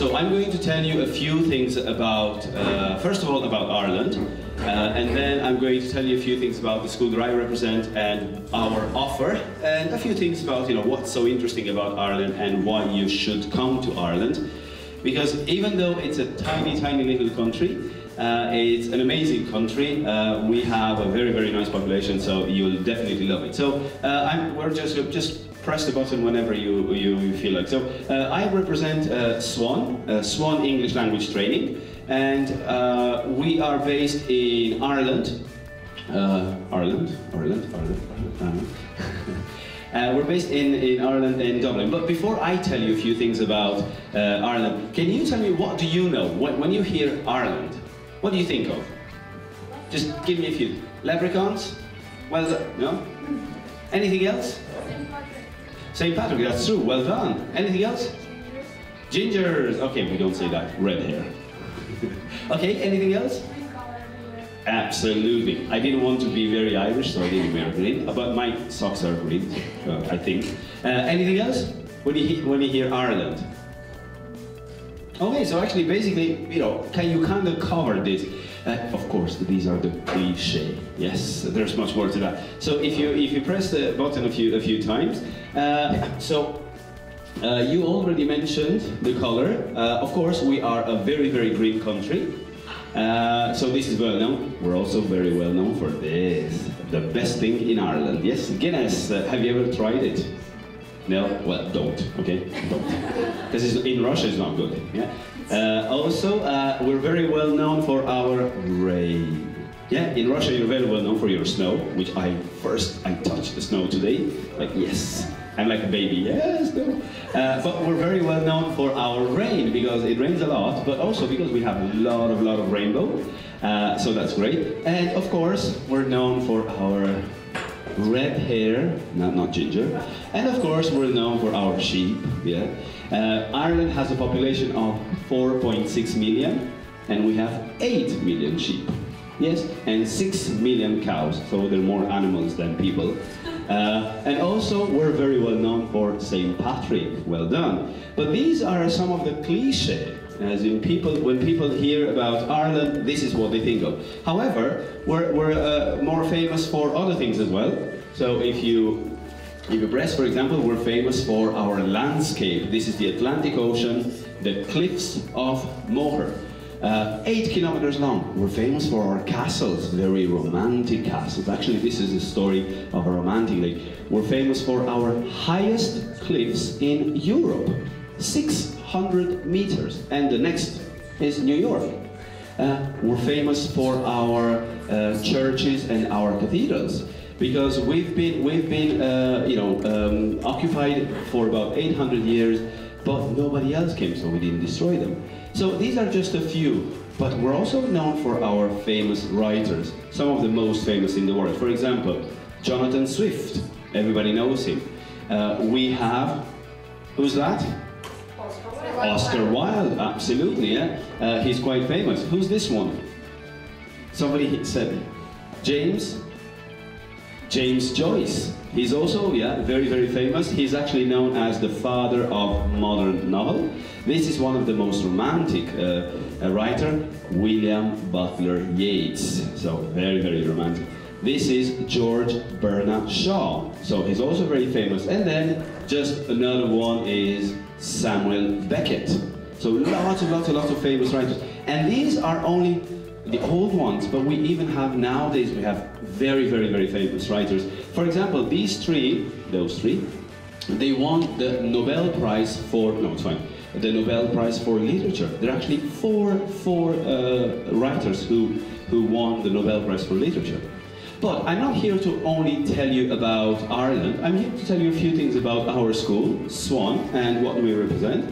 So I'm going to tell you a few things about, uh, first of all, about Ireland, uh, and then I'm going to tell you a few things about the school that I represent and our offer, and a few things about, you know, what's so interesting about Ireland and why you should come to Ireland. Because even though it's a tiny, tiny little country, uh, it's an amazing country. Uh, we have a very, very nice population, so you'll definitely love it. So uh, I'm, we're just just press the button whenever you, you, you feel like. So uh, I represent uh, Swan, uh, Swan English Language Training, and uh, we are based in Ireland. Uh, Ireland, Ireland, Ireland, Ireland. Uh, we're based in, in Ireland and Dublin. But before I tell you a few things about Ireland, can you tell me what do you know when, when you hear Ireland? What do you think of? Just give me a few. Leprechauns? Well, no? Anything else? St. Patrick, that's true. Well done. Anything else? Gingers. Okay, we don't say that. Red hair. okay, anything else? Absolutely. I didn't want to be very Irish, so I didn't wear green. But my socks are green, uh, I think. Uh, anything else? When you, when you hear Ireland? Okay, so actually, basically, you know, can you kind of cover this? Uh, of course, these are the cliche. Yes, there's much more to that. So if you if you press the button a few a few times, uh, so uh, you already mentioned the color. Uh, of course, we are a very very green country. Uh, so this is well known. We're also very well known for this, the best thing in Ireland. Yes, Guinness. Uh, have you ever tried it? No? Well, don't, okay? Don't. Because in Russia it's not good, yeah? Uh, also, we're very well known for our rain. Yeah, in Russia you're very well known for your snow, which I first, I touched the snow today, like yes, I'm like a baby, yes, no. Uh, but we're very well known for our rain, because it rains a lot, but also because we have a lot of, lot of rainbow, uh, so that's great. And of course, we're known for our red hair, not, not ginger. And of course, we're known for our sheep, yeah. Uh, Ireland has a population of 4.6 million, and we have 8 million sheep. Yes, and 6 million cows, so there are more animals than people. Uh, and also, we're very well known for St. Patrick. Well done. But these are some of the cliches as in people, when people hear about Ireland, this is what they think of. However, we're, we're uh, more famous for other things as well. So if you, if you press, for example, we're famous for our landscape. This is the Atlantic Ocean, the cliffs of Moher. Uh, eight kilometers long. We're famous for our castles, very romantic castles. Actually, this is a story of a romantic lake. We're famous for our highest cliffs in Europe. 600 meters. And the next is New York. Uh, we're famous for our uh, churches and our cathedrals because we've been, we've been uh, you know, um, occupied for about 800 years, but nobody else came, so we didn't destroy them. So these are just a few, but we're also known for our famous writers, some of the most famous in the world. For example, Jonathan Swift, everybody knows him. Uh, we have, who's that? Oscar Wilde, absolutely, yeah. Uh, he's quite famous. Who's this one? Somebody said, James? James Joyce. He's also, yeah, very, very famous. He's actually known as the father of modern novel. This is one of the most romantic uh, writer, William Butler Yeats. So very, very romantic. This is George Bernard Shaw. So he's also very famous. And then just another one is Samuel Beckett. So lots and lots and lots of famous writers. And these are only the old ones, but we even have nowadays, we have very, very, very famous writers. For example, these three, those three, they won the Nobel Prize for, no, it's fine, the Nobel Prize for Literature. There are actually four, four uh, writers who, who won the Nobel Prize for Literature. But I'm not here to only tell you about Ireland. I'm here to tell you a few things about our school, Swan, and what we represent.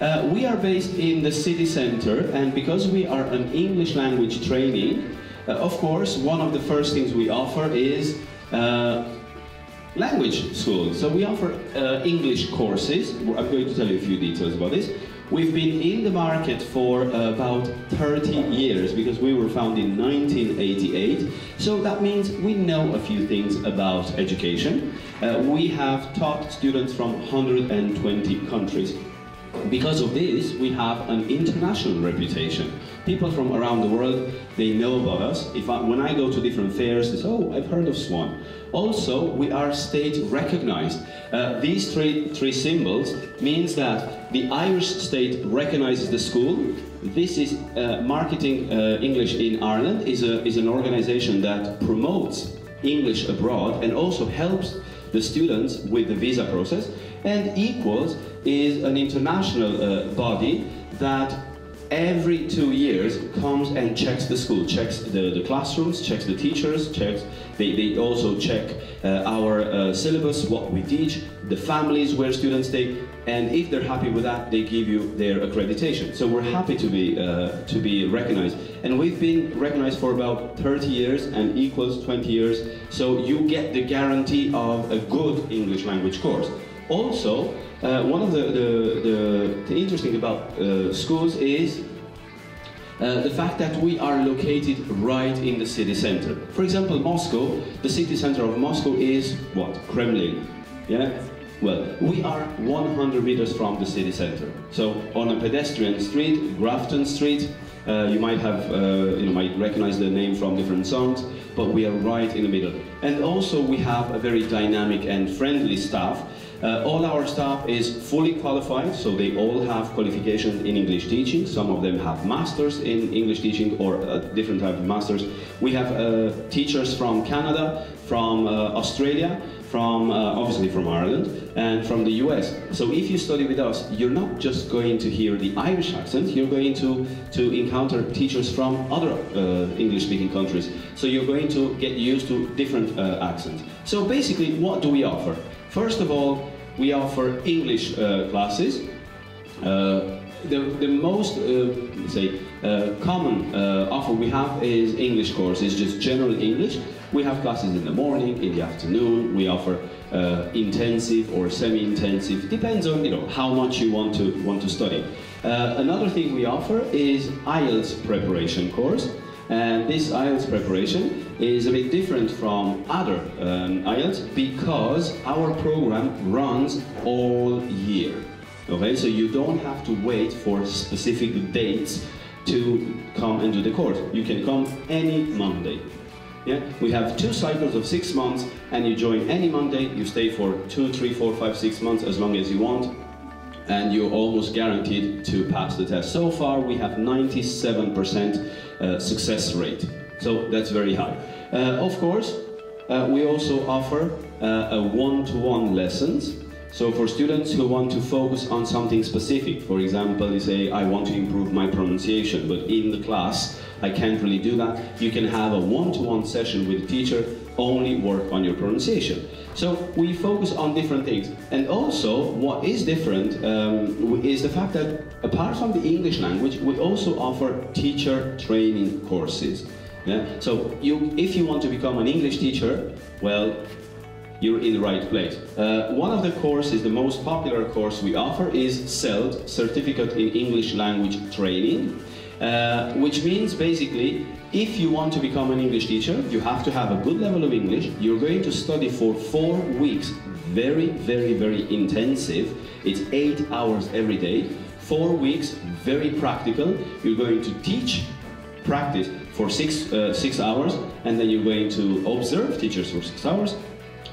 Uh, we are based in the city center, and because we are an English language training, uh, of course, one of the first things we offer is uh, language school. So we offer uh, English courses. I'm going to tell you a few details about this. We've been in the market for about 30 years because we were founded in 1988. So that means we know a few things about education. Uh, we have taught students from 120 countries. Because of this, we have an international reputation. People from around the world, they know about us. If I, when I go to different fairs, they say, oh, I've heard of Swan. Also, we are state recognized. Uh, these three, three symbols means that the Irish state recognizes the school. This is uh, Marketing uh, English in Ireland, is, a, is an organization that promotes English abroad and also helps the students with the visa process. And EAQUALS is an international uh, body that every two years comes and checks the school, checks the, the classrooms, checks the teachers, checks, they, they also check uh, our uh, syllabus, what we teach, the families where students stay, and if they're happy with that, they give you their accreditation. So we're happy to be, uh, to be recognized. And we've been recognized for about 30 years and EAQUALS 20 years, so you get the guarantee of a good English language course. Also, uh, one of the, the, the, the interesting about uh, schools is uh, the fact that we are located right in the city center. For example, Moscow, the city center of Moscow is what? Kremlin. Yeah? Well, we are 100 meters from the city center. So on a pedestrian street, Grafton Street, uh, you might have, uh, you know, might recognize the name from different songs, but we are right in the middle. And also we have a very dynamic and friendly staff uh, all our staff is fully qualified, so they all have qualifications in English teaching. Some of them have masters in English teaching or a different type of masters. We have uh, teachers from Canada, from uh, Australia, from uh, obviously from Ireland, and from the US. So if you study with us, you're not just going to hear the Irish accent, you're going to, to encounter teachers from other uh, English-speaking countries. So you're going to get used to different uh, accents. So basically, what do we offer? First of all, we offer English uh, classes. Uh, the, the most, uh, say, uh, common uh, offer we have is English course. It's just general English. We have classes in the morning, in the afternoon. We offer uh, intensive or semi-intensive. Depends on you know how much you want to want to study. another thing we offer is IELTS preparation course. And this IELTS preparation is a bit different from other um, IELTS because our program runs all year. Okay, so you don't have to wait for specific dates to come and do the course. You can come any Monday. Yeah? We have two cycles of six months and you join any Monday, you stay for two, three, four, five, six months as long as you want and you're almost guaranteed to pass the test. So far we have 97% uh, success rate. So that's very high. Uh, of course, uh, we also offer a one-to-one -one lessons. So for students who want to focus on something specific, for example, you say, I want to improve my pronunciation, but in the class, I can't really do that. You can have a one-to-one -one session with the teacher, only work on your pronunciation. So we focus on different things. And also, what is different um, is the fact that apart from the English language, we also offer teacher training courses. Yeah? So you, if you want to become an English teacher, well, you're in the right place. Uh, one of the courses, the most popular course we offer is CELT, Certificate in English Language Training, uh, which means basically if you want to become an English teacher, you have to have a good level of English. You're going to study for four weeks, very, very, very intensive. It's eight hours every day. Four weeks, very practical. You're going to teach, practice for six, uh, six hours, and then you're going to observe teachers for six hours.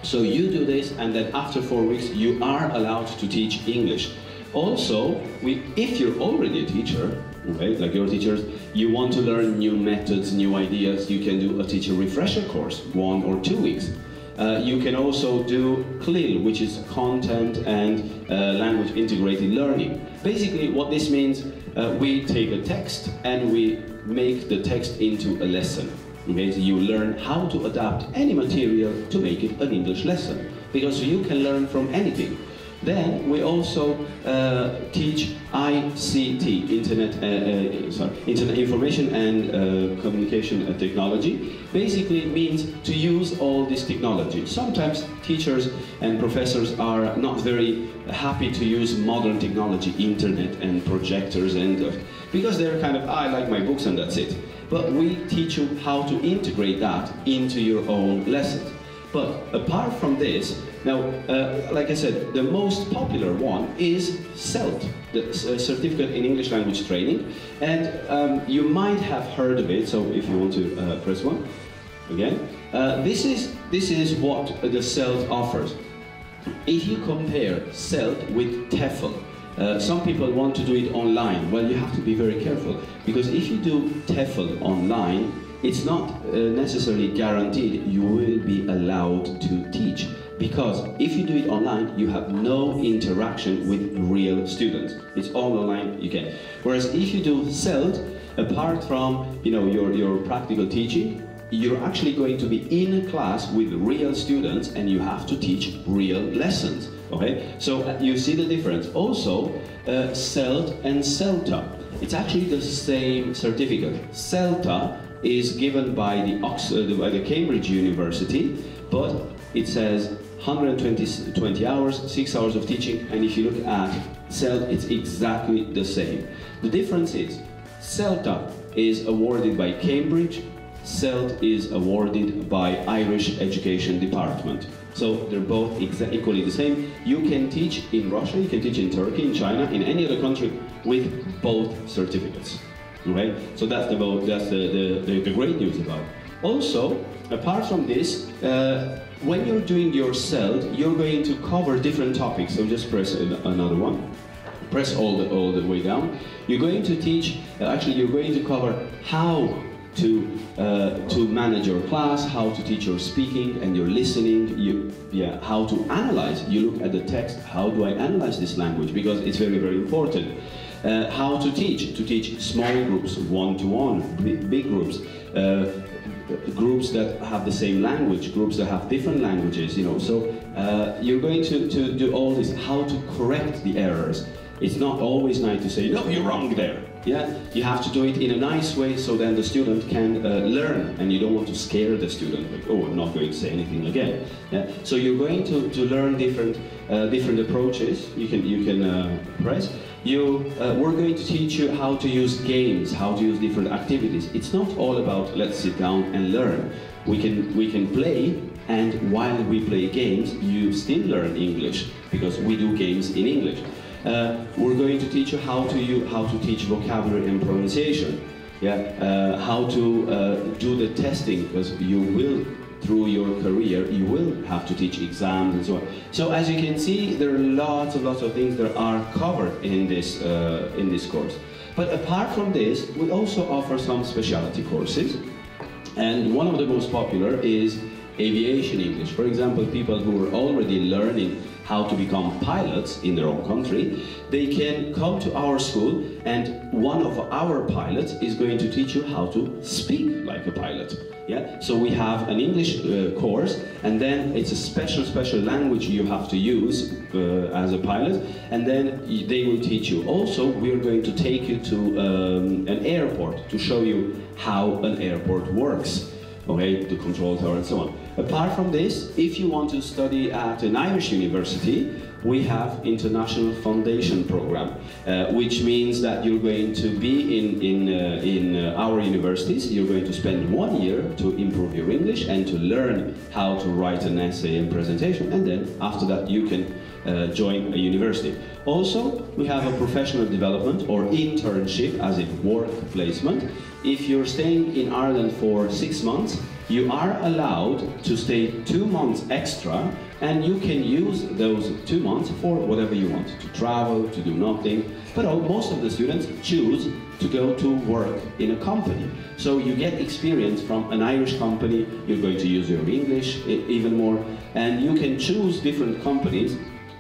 So you do this, and then after four weeks, you are allowed to teach English. Also, we, if you're already a teacher, okay, like your teachers, you want to learn new methods, new ideas, you can do a teacher refresher course, one or two weeks. Uh, you can also do CLIL, which is Content and uh, Language Integrated Learning. Basically, what this means, uh, we take a text and we make the text into a lesson. Okay, so you learn how to adapt any material to make it an English lesson. Because you can learn from anything. Then we also uh, teach ICT, Internet, uh, uh, sorry, Internet Information and uh, Communication Technology. Basically means to use all this technology. Sometimes teachers and professors are not very happy to use modern technology, internet and projectors, and uh, because they're kind of, I like my books and that's it. But we teach you how to integrate that into your own lessons. But apart from this, now, uh, like I said, the most popular one is CELT, the uh, Certificate in English Language Training. And um, you might have heard of it, so if you want to uh, press one again. Uh, this, is, this is what the CELT offers. If you compare CELT with TEFL, uh, some people want to do it online. Well, you have to be very careful because if you do TEFL online, it's not uh, necessarily guaranteed you will be allowed to teach because if you do it online you have no interaction with real students. It's all online you can whereas if you do CELT apart from you know your, your practical teaching you're actually going to be in class with real students and you have to teach real lessons okay? So uh, you see the difference. Also uh, CELT and CELTA it's actually the same certificate. CELTA is given by the, Oxford, uh, by the Cambridge University, but it says 120 20 hours, 6 hours of teaching, and if you look at CELT, it's exactly the same. The difference is, CELTA is awarded by Cambridge, CELT is awarded by Irish Education Department. So they're both equally the same. You can teach in Russia, you can teach in Turkey, in China, in any other country with both certificates. Okay, so that's the that's the, the, the, great news about. Also, apart from this, uh, when you're doing your CELT, you're going to cover different topics. So just press another one. Press all the all the way down. You're going to teach. Uh, actually, you're going to cover how to uh, to manage your class, how to teach your speaking and your listening. You yeah, how to analyze. You look at the text. How do I analyze this language? Because it's very very important. Uh, how to teach, to teach small groups, one-to-one, -one, big groups, uh, groups that have the same language, groups that have different languages, you know. So uh, you're going to, to do all this, how to correct the errors. It's not always nice to say, no, you're wrong there. Yeah, you have to do it in a nice way so then the student can uh, learn and you don't want to scare the student like, oh, I'm not going to say anything again. Yeah, so you're going to, to learn different, uh, different approaches. You can, you can uh, press you, uh, we're going to teach you how to use games, how to use different activities. It's not all about let's sit down and learn. We can, we can play, and while we play games, you still learn English, because we do games in English. Uh, we're going to teach you how to, you, how to teach vocabulary and pronunciation. Yeah, uh, how to uh, do the testing, because you will through your career, you will have to teach exams and so on. So as you can see, there are lots and lots of things that are covered in this, uh, in this course. But apart from this, we also offer some specialty courses. And one of the most popular is aviation English. For example, people who are already learning how to become pilots in their own country, they can come to our school and one of our pilots is going to teach you how to speak like a pilot. Yeah, so we have an English uh, course, and then it's a special, special language you have to use uh, as a pilot, and then they will teach you. Also, we're going to take you to um, an airport to show you how an airport works okay, the control tower and so on. Apart from this, if you want to study at an Irish university, we have International Foundation Program, uh, which means that you're going to be in, in, uh, in uh, our universities, you're going to spend one year to improve your English and to learn how to write an essay and presentation, and then after that you can uh, join a university. Also, we have a professional development or internship as in work placement. If you're staying in Ireland for six months, you are allowed to stay two months extra and you can use those two months for whatever you want, to travel, to do nothing. But most of the students choose to go to work in a company. So you get experience from an Irish company, you're going to use your English even more, and you can choose different companies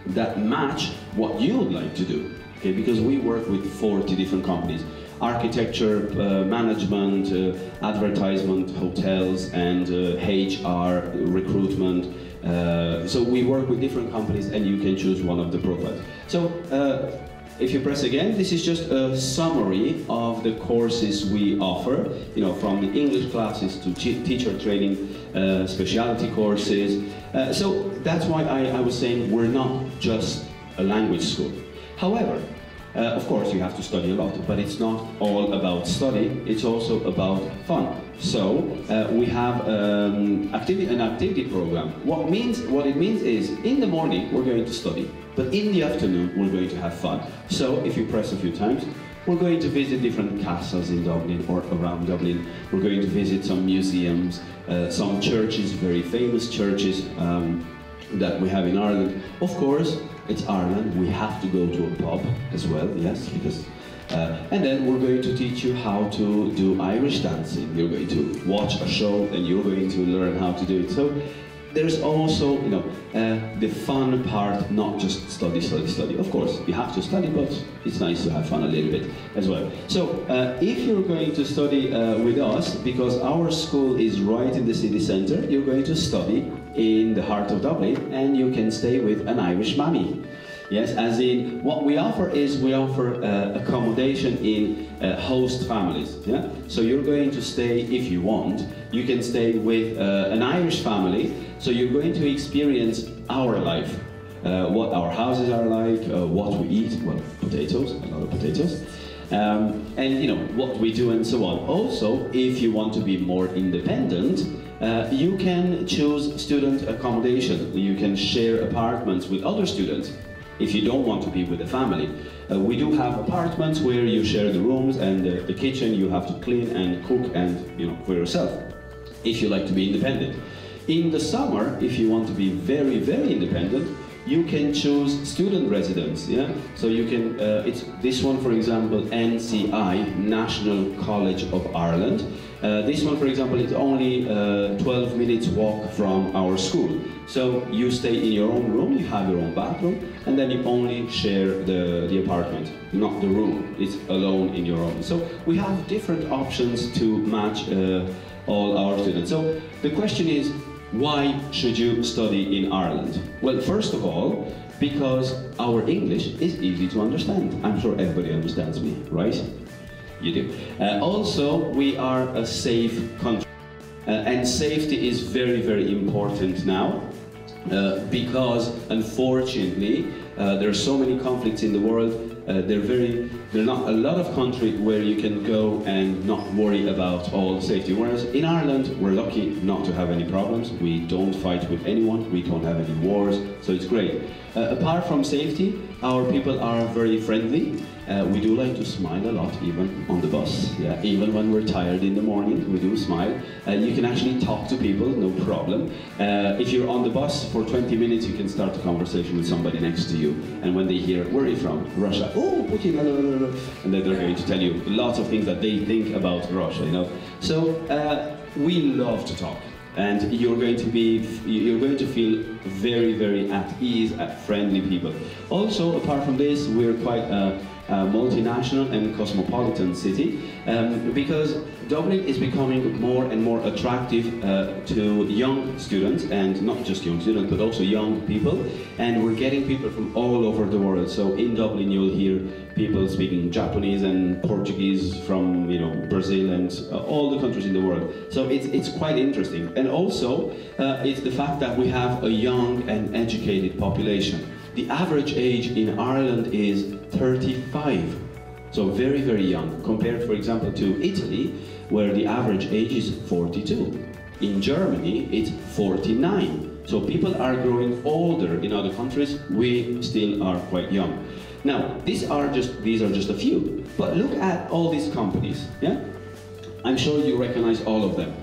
that match what you would like to do. Okay, because we work with 40 different companies. Architecture, uh, management, uh, advertisement, hotels, and uh, HR, recruitment. Uh, so we work with different companies and you can choose one of the profiles. So uh, if you press again, this is just a summary of the courses we offer, you know, from the English classes to teacher training, uh, specialty courses. Uh, so that's why I, I was saying we're not just a language school. However, Uh, of course, you have to study a lot, but it's not all about study. It's also about fun. So uh, we have um, activity, an activity program. What means what it means is in the morning we're going to study, but in the afternoon we're going to have fun. So if you press a few times, we're going to visit different castles in Dublin or around Dublin. We're going to visit some museums, uh, some churches, very famous churches um, that we have in Ireland. Of course, it's Ireland. We have to go to a pub as well, yes, because. Uh, and then we're going to teach you how to do Irish dancing. You're going to watch a show and you're going to learn how to do it. So there's also, you know, uh, the fun part, not just study, study, study. Of course, you have to study, but it's nice to have fun a little bit as well. So, uh, if you're going to study uh, with us, because our school is right in the city centre, you're going to study in the heart of Dublin, and you can stay with an Irish mummy. Yes, as in what we offer is we offer uh, accommodation in uh, host families. Yeah, so you're going to stay if you want. You can stay with uh, an Irish family. So you're going to experience our life, uh, what our houses are like, uh, what we eat. Well, potatoes, a lot of potatoes. Um, and you know what we do and so on. Also, if you want to be more independent, uh, you can choose student accommodation. You can share apartments with other students if you don't want to be with the family. Uh, we do have apartments where you share the rooms and the kitchen you have to clean and cook and you know for yourself if you like to be independent. In the summer, if you want to be very, very independent, you can choose student residence. Yeah, so you can. Uh, it's this one, for example, NCI, National College of Ireland. Uh, this one, for example, is only uh, 12 minutes walk from our school. So you stay in your own room, you have your own bathroom, and then you only share the, the apartment, not the room. It's alone in your own. So we have different options to match uh, all our students. So the question is, why should you study in Ireland? Well, first of all, because our English is easy to understand. I'm sure everybody understands me, right? You do. Uh, also, we are a safe country. Uh, and safety is very, very important now. Uh, because unfortunately uh, there are so many conflicts in the world. Uh, they're very, there are not a lot of countries where you can go and not worry about all safety. Whereas in Ireland, we're lucky not to have any problems. We don't fight with anyone. We don't have any wars. So it's great. Uh, apart from safety, our people are very friendly. Uh, we do like to smile a lot, even on the bus. Yeah, even when we're tired in the morning, we do smile. Uh, you can actually talk to people, no problem. Uh, if you're on the bus for 20 minutes, you can start a conversation with somebody next to you. And when they hear, where are you from? Russia. Oh, Putin. And then they're going to tell you lots of things that they think about Russia. You know. So uh, we love to talk and you're going to be you're going to feel very very at ease at friendly people also apart from this we're quite a multinational and cosmopolitan city um, because Dublin is becoming more and more attractive uh, to young students and not just young students but also young people and we're getting people from all over the world so in Dublin you'll hear people speaking Japanese and Portuguese from you know Brazil and uh, all the countries in the world. So it's it's quite interesting, and also uh, it's the fact that we have a young and educated population. The average age in Ireland is 35, so very very young compared, for example, to Italy, where the average age is 42. In Germany, it's 49. So people are growing older in other countries. We still are quite young. Now, these are just these are just a few. But look at all these companies. Yeah, I'm sure you recognize all of them.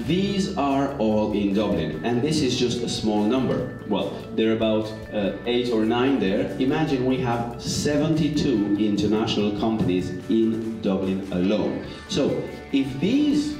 These are all in Dublin, and this is just a small number. Well, there are about uh, eight or nine there. Imagine we have 72 international companies in Dublin alone. So, if these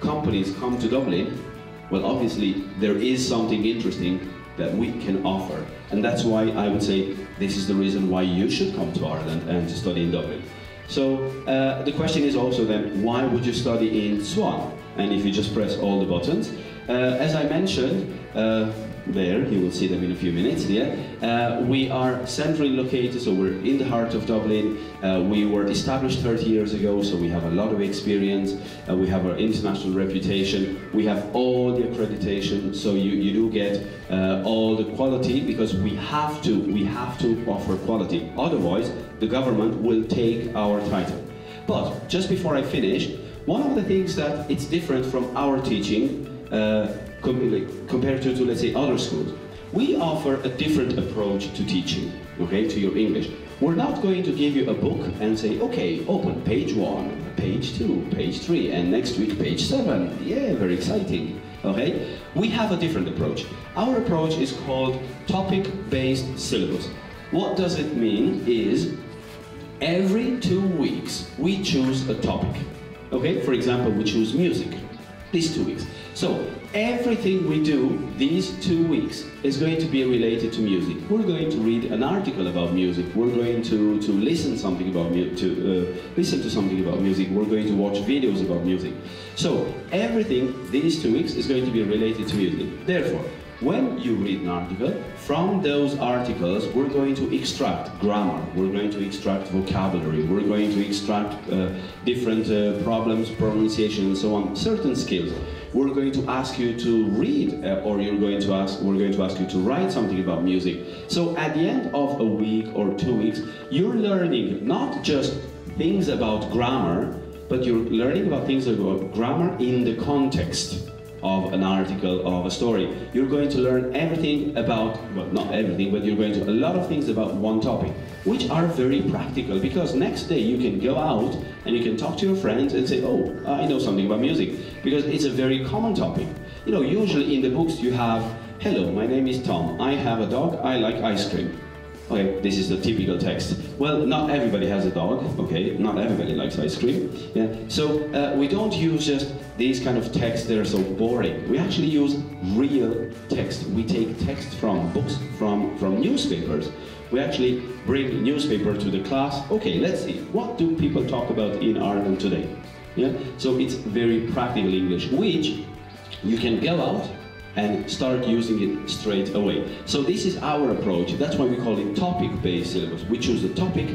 companies come to Dublin, well, obviously there is something interesting that we can offer. And that's why I would say this is the reason why you should come to Ireland and to study in Dublin. So uh, the question is also then, why would you study in Swan? And if you just press all the buttons, uh, as I mentioned, uh, there. You will see them in a few minutes. Yeah, uh, we are centrally located, so we're in the heart of Dublin. Uh, we were established 30 years ago, so we have a lot of experience. Uh, we have our international reputation. We have all the accreditation, so you, you do get all the quality because we have to we have to offer quality. Otherwise, the government will take our title. But just before I finish, one of the things that it's different from our teaching uh, compared to, to, let's say, other schools, we offer a different approach to teaching, okay, to your English. We're not going to give you a book and say, okay, open page one, page two, page three, and next week page seven. Yeah, very exciting, okay? We have a different approach. Our approach is called topic-based syllabus. What does it mean is every two weeks we choose a topic. Okay, for example, we choose music these two weeks. So everything we do these two weeks is going to be related to music. We're going to read an article about music. We're going to, to listen something about to uh, listen to something about music. We're going to watch videos about music. So everything these two weeks is going to be related to music. Therefore, when you read an article, from those articles, we're going to extract grammar, we're going to extract vocabulary, we're going to extract uh, different uh, problems, pronunciation, and so on, certain skills. We're going to ask you to read, uh, or you're going to ask, we're going to ask you to write something about music. So at the end of a week or two weeks, you're learning not just things about grammar, but you're learning about things about grammar in the context of an article, of a story. You're going to learn everything about, well, not everything, but you're going to, a lot of things about one topic, which are very practical because next day you can go out and you can talk to your friends and say, oh, I know something about music, because it's a very common topic. You know, usually in the books you have, hello, my name is Tom, I have a dog, I like ice cream. Okay, this is the typical text. Well, not everybody has a dog, okay? Not everybody likes ice cream. Yeah. So uh, we don't use just these kind of texts that are so boring. We actually use real text. We take text from books, from, from newspapers. We actually bring newspaper to the class. Okay, let's see, what do people talk about in Ireland today? Yeah. So it's very practical English, which you can go out and start using it straight away. So this is our approach. That's why we call it topic-based syllabus. We choose a topic.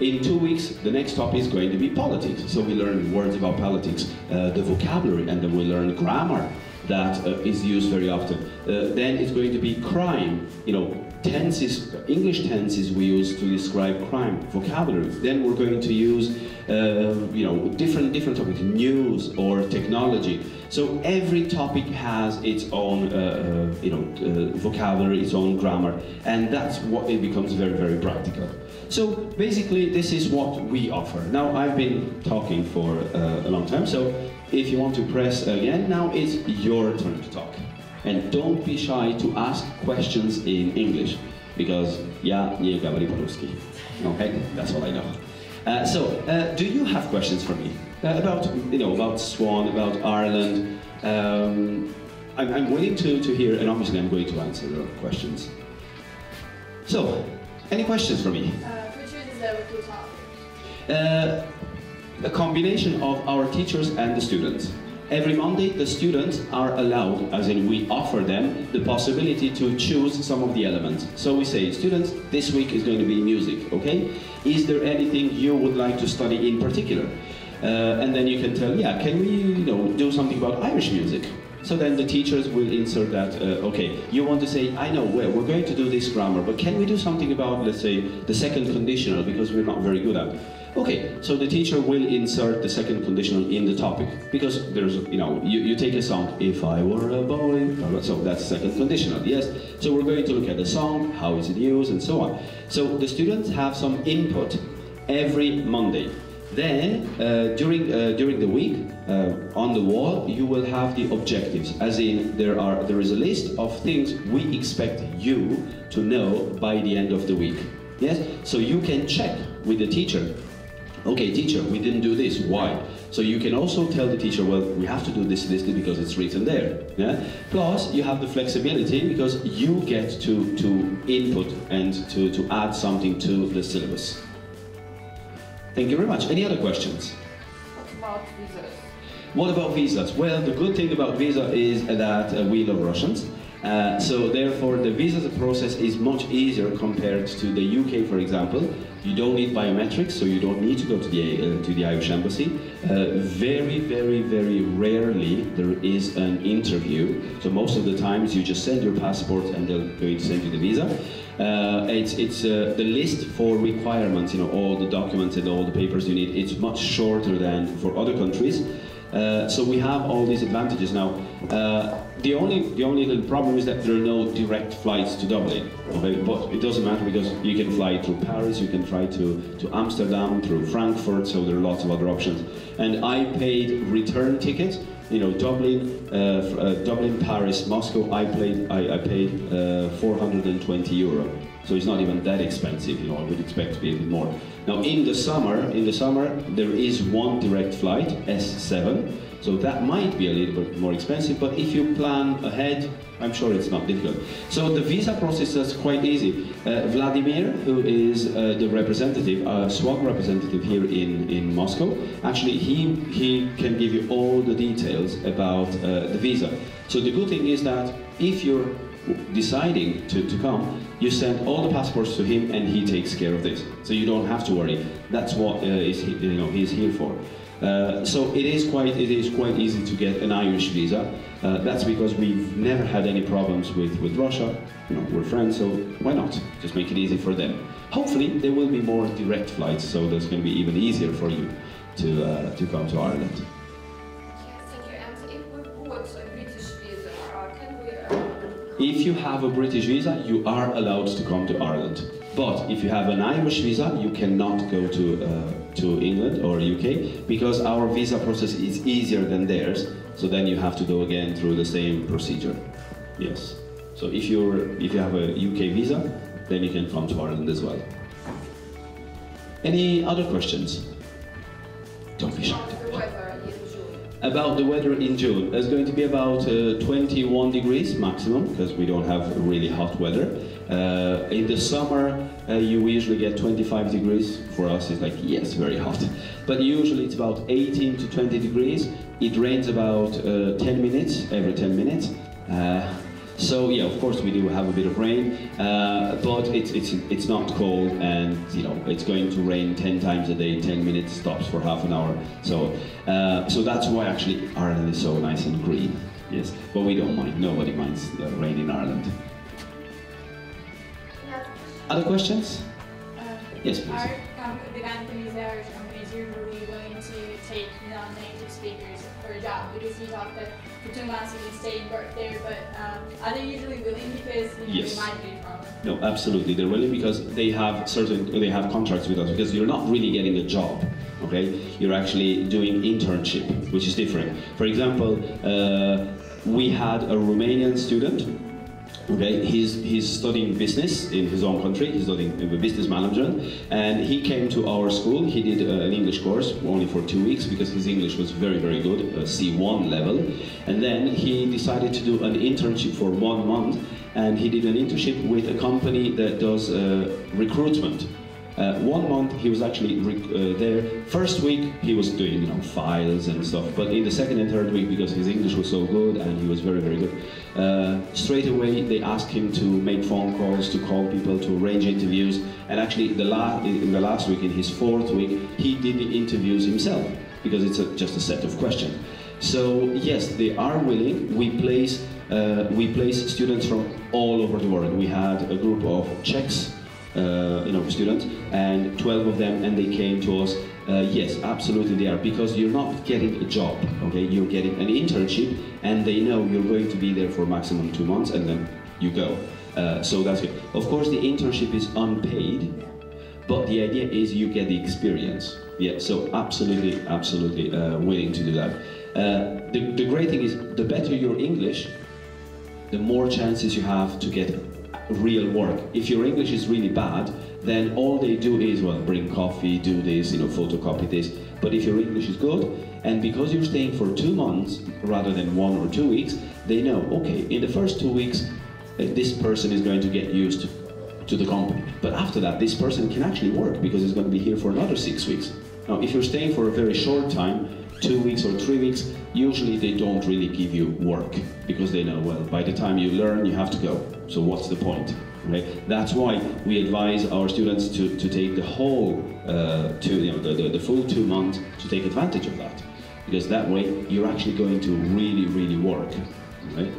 In two weeks, the next topic is going to be politics. So we learn words about politics, uh, the vocabulary, and then we learn grammar that uh, is used very often. Uh, then it's going to be crime, you know, tenses, English tenses we use to describe crime, vocabulary. Then we're going to use, uh, you know, different different topics, news or technology. So every topic has its own, uh, uh, you know, uh, vocabulary, its own grammar, and that's what it becomes very, very practical. So basically, this is what we offer. Now, I've been talking for uh, a long time, so if you want to press again, now it's your turn to talk. And don't be shy to ask questions in English, because ja nie говорю по-русски. Okay, that's all I know. Uh, so, uh, do you have questions for me uh, about, you know, about Swan, about Ireland? Um, I'm, I'm, waiting to, to hear, and obviously I'm going to answer the questions. So, any questions for me? Uh, a combination of our teachers and the students. Every Monday, the students are allowed, as in we offer them, the possibility to choose some of the elements. So we say, students, this week is going to be music, okay? Is there anything you would like to study in particular? Uh, and then you can tell, yeah, can we, you know, do something about Irish music? So then the teachers will insert that, uh, okay, you want to say, I know, well, we're going to do this grammar, but can we do something about, let's say, the second conditional, because we're not very good at Okay, so the teacher will insert the second conditional in the topic because there's, you know, you, you take a song, if I were a boy, so that's second conditional, yes. So we're going to look at the song, how is it used, and so on. So the students have some input every Monday. Then, uh, during, uh, during the week, uh, on the wall, you will have the objectives, as in there, are, there is a list of things we expect you to know by the end of the week. Yes? So you can check with the teacher okay, teacher, we didn't do this, why? So you can also tell the teacher, well, we have to do this, this, because it's written there. Yeah? Plus, you have the flexibility because you get to, to input and to, to add something to the syllabus. Thank you very much. Any other questions? What about visas? What about visas? Well, the good thing about visa is that uh, we love Russians. Uh, so therefore, the visa process is much easier compared to the UK, for example. You don't need biometrics, so you don't need to go to the uh, to the Irish embassy. Uh, very, very, very rarely there is an interview. So most of the times you just send your passport and they're going to send you the visa. Uh, it's it's uh, the list for requirements. You know all the documents and all the papers you need. It's much shorter than for other countries. So we have all these advantages now. Uh, the only the only little problem is that there are no direct flights to Dublin. Okay, but it doesn't matter because you can fly through Paris, you can fly to to Amsterdam, through Frankfurt. So there are lots of other options. And I paid return tickets. You know, Dublin, uh, uh Dublin, Paris, Moscow. I played. I, I paid uh, 420 euro. So it's not even that expensive, you know, I would expect to be a bit more. Now in the summer, in the summer, there is one direct flight, S7, so that might be a little bit more expensive, but if you plan ahead, I'm sure it's not difficult. So the visa process is quite easy. Uh, Vladimir, who is uh, the representative, uh, Swan representative here in, in Moscow, actually he, he can give you all the details about uh, the visa. So the good thing is that if you're deciding to, to come, you send all the passports to him and he takes care of this. So you don't have to worry. That's what uh, is you know, he's here for. Uh, so it is quite it is quite easy to get an Irish visa. Uh, that's because we've never had any problems with, with Russia. You know, we're friends, so why not? Just make it easy for them. Hopefully, there will be more direct flights, so that's going to be even easier for you to uh, to come to Ireland. If you have a British visa, you are allowed to come to Ireland. But if you have an Irish visa, you cannot go to, uh, to England or UK because our visa process is easier than theirs. So then you have to go again through the same procedure. Yes. So if, you're, if you have a UK visa, then you can come to Ireland as well. Any other questions? Don't be shy about the weather in June. It's going to be about uh, 21 degrees maximum because we don't have really hot weather. Uh, in the summer, uh, you usually get 25 degrees. For us, it's like, yes, very hot. But usually it's about 18 to 20 degrees. It rains about uh, 10 minutes, every 10 minutes. Uh, so yeah, of course we do have a bit of rain, uh, but it's it's it's not cold, and you know it's going to rain ten times a day, ten minutes stops for half an hour. So uh, so that's why actually Ireland is so nice and green. Yes, but we don't mind. Nobody minds the rain in Ireland. Other questions? Um, yes, please. Are the companies, companies, usually willing to take non-native speakers for a job? Because you talked that for two months you can stay and work there, but um, are they usually willing because you yes. might be? No, absolutely. They're willing because they have certain they have contracts with us because you're not really getting a job. Okay, you're actually doing internship, which is different. For example, uh, we had a Romanian student Okay, he's, he's studying business in his own country, he's studying business management, and he came to our school. He did uh, an English course only for two weeks because his English was very, very good, C1 level. And then he decided to do an internship for one month, and he did an internship with a company that does uh, recruitment. Uh, one month he was actually uh, there. First week he was doing you know files and stuff, but in the second and third week because his English was so good and he was very very good, uh, straight away they asked him to make phone calls, to call people, to arrange interviews, and actually the la- in the last week, in his fourth week, he did the interviews himself because it's a, just a set of questions. So yes, they are willing. We place uh, we place students from all over the world. We had a group of Czechs uh, you know, students, and 12 of them, and they came to us. Uh, yes, absolutely they are, because you're not getting a job, okay? You're getting an internship, and they know you're going to be there for maximum two months, and then you go. Uh, so that's good. Of course, the internship is unpaid, but the idea is you get the experience. Yeah, so absolutely, absolutely uh, willing to do that. Uh, the, the great thing is, the better your English, the more chances you have to get real work. If your English is really bad, then all they do is, well, bring coffee, do this, you know, photocopy this. But if your English is good, and because you're staying for two months rather than one or two weeks, they know, okay, in the first two weeks, uh, this person is going to get used to, the company. But after that, this person can actually work because he's going to be here for another six weeks. Now, if you're staying for a very short time, two weeks or three weeks, usually they don't really give you work because they know, well, by the time you learn, you have to go. So what's the point? Right? That's why we advise our students to, to take the whole, uh, two, you know, the, the, the full two months to take advantage of that. Because that way, you're actually going to really, really work. Right?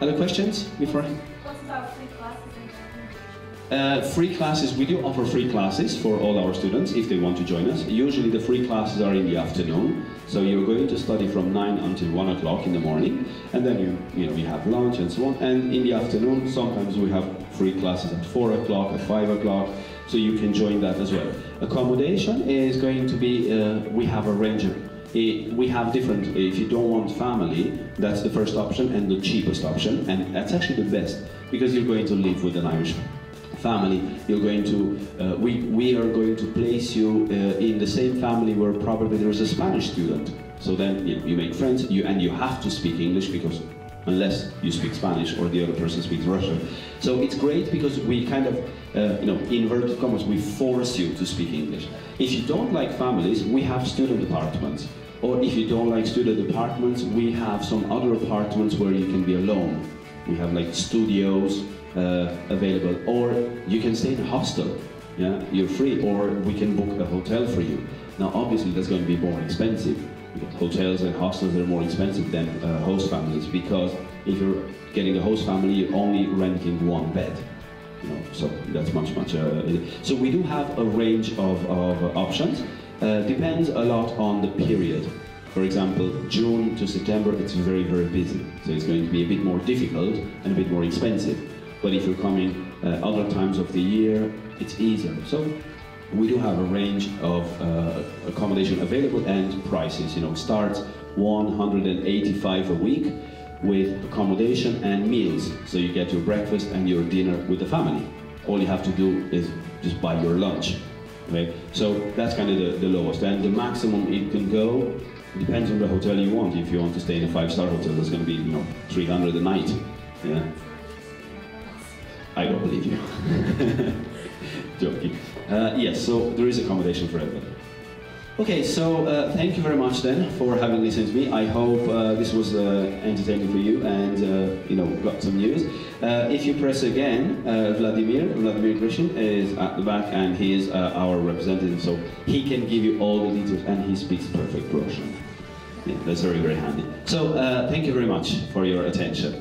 Other questions before I? What's about free classes Uh, free classes, we do offer free classes for all our students if they want to join us. Usually the free classes are in the afternoon, so you're going to study from 9 until 1 o'clock in the morning, and then you, you know, you have lunch and so on. And in the afternoon, sometimes we have free classes at 4 o'clock, at 5 o'clock, so you can join that as well. Accommodation is going to be, uh, we have a range of Eh, we have different, if you don't want family, that's the first option and the cheapest option, and that's actually the best because you're going to live with an Irish family. You're going to, uh, we, we are going to place you uh, in the same family where probably there's a Spanish student. So then you, you make friends, you, and you have to speak English because unless you speak Spanish or the other person speaks Russian. So it's great because we kind of, uh, you know, inverted commas, we force you to speak English. If you don't like families, we have student apartments. Or if you don't like student apartments, we have some other apartments where you can be alone. We have like studios uh, available, or you can stay in a hostel. Yeah, you're free, or we can book a hotel for you. Now, obviously, that's going to be more expensive. Hotels and hostels are more expensive than uh, host families because if you're getting a host family, you're only renting one bed. You know, so that's much, much. Uh, so we do have a range of, of options. Uh, depends a lot on the period. For example, June to September, it's very, very busy. So it's going to be a bit more difficult and a bit more expensive. But if you're coming uh, other times of the year, it's easier. So we do have a range of uh, accommodation available and prices. You know, starts 185 a week with accommodation and meals. So you get your breakfast and your dinner with the family. All you have to do is just buy your lunch. Okay? So that's kind of the, the lowest. And the maximum it can go depends on the hotel you want. If you want to stay in a five-star hotel, that's going to be you know 300 a night. Yeah. I don't believe you. Joking. Uh, yes, so there is accommodation for everybody. Okay, so uh, thank you very much then for having listened to me. I hope uh, this was uh, entertaining for you and uh, you know got some news. Uh, if you press again, uh, Vladimir, Vladimir Grishin is at the back and he is our representative, so he can give you all the details and he speaks perfect Russian. Yeah, that's very very handy. So thank you very much for your attention.